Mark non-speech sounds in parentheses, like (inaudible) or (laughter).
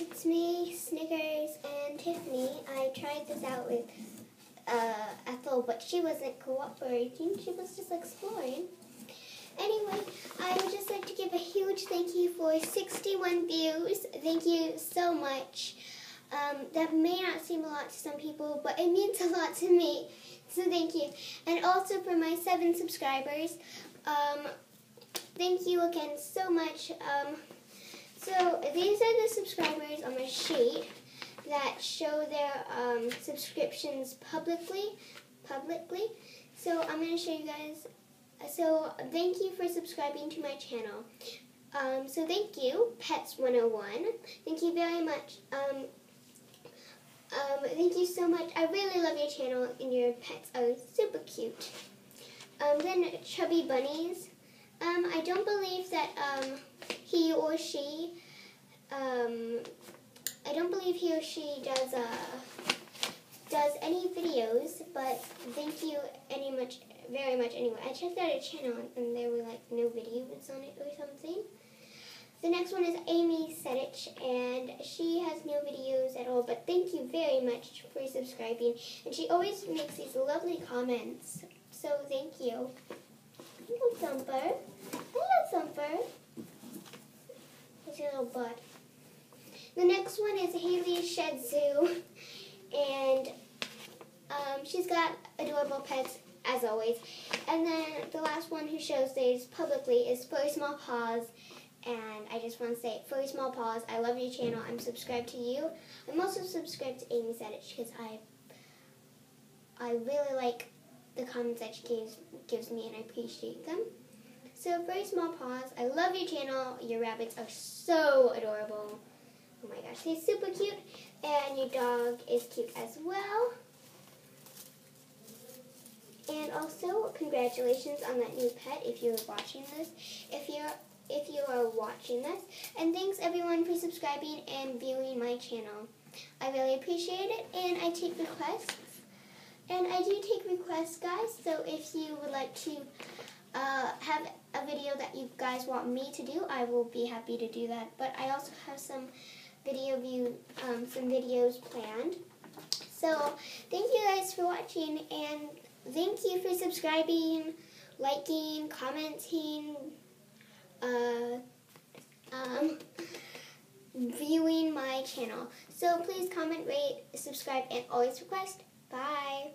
it's me, Snickers, and Tiffany. I tried this out with uh, Ethel, but she wasn't cooperating. She was just exploring. Anyway, I would just like to give a huge thank you for 61 views. Thank you so much. Um, that may not seem a lot to some people, but it means (laughs) a lot to me. So thank you. And also for my seven subscribers, um, thank you again so much. Um, so these are the subscribers on my sheet that show their um, subscriptions publicly. Publicly. So I'm going to show you guys. So thank you for subscribing to my channel. Um, so thank you, Pets 101. Thank you very much. Um, um, thank you so much. I really love your channel and your pets are super cute. Um, then Chubby Bunnies. Um, I don't believe that um, he or she, um, I don't believe he or she does uh, does any videos, but thank you any much, very much anyway. I checked out a channel and there were like no videos on it or something. The next one is Amy Sedich, and she has no videos at all, but thank you very much for subscribing. And she always makes these lovely comments, so thank you. Hello, Thumper. What's your little butt? The one is Haley Shed Zoo, and um, she's got adorable pets as always. And then the last one who shows these publicly is Furry Small Paws. And I just want to say, Furry Small Paws, I love your channel. I'm subscribed to you. I'm also subscribed to Amy Sedich because I I really like the comments that she gives, gives me and I appreciate them. So, Furry Small Paws, I love your channel. Your rabbits are so adorable. Oh my gosh, he's super cute. And your dog is cute as well. And also, congratulations on that new pet if you're watching this. If you're if you are watching this. And thanks everyone for subscribing and viewing my channel. I really appreciate it and I take requests. And I do take requests guys, so if you would like to uh, have a video that you guys want me to do, I will be happy to do that. But I also have some video view, um, some videos planned. So thank you guys for watching and thank you for subscribing, liking, commenting, uh, um, (laughs) viewing my channel. So please comment, rate, subscribe, and always request. Bye.